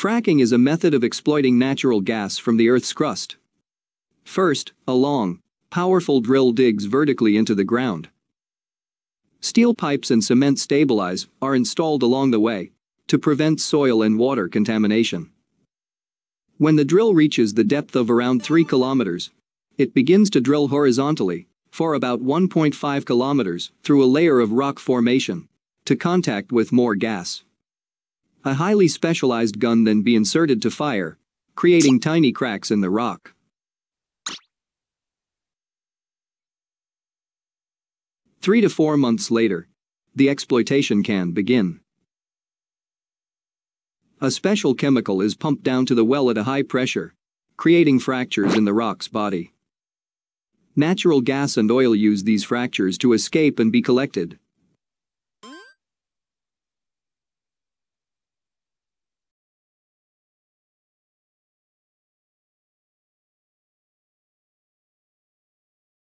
Fracking is a method of exploiting natural gas from the Earth's crust. First, a long, powerful drill digs vertically into the ground. Steel pipes and cement stabilize are installed along the way to prevent soil and water contamination. When the drill reaches the depth of around 3 kilometers, it begins to drill horizontally for about 1.5 kilometers through a layer of rock formation to contact with more gas. A highly specialized gun then be inserted to fire, creating tiny cracks in the rock. Three to four months later, the exploitation can begin. A special chemical is pumped down to the well at a high pressure, creating fractures in the rock's body. Natural gas and oil use these fractures to escape and be collected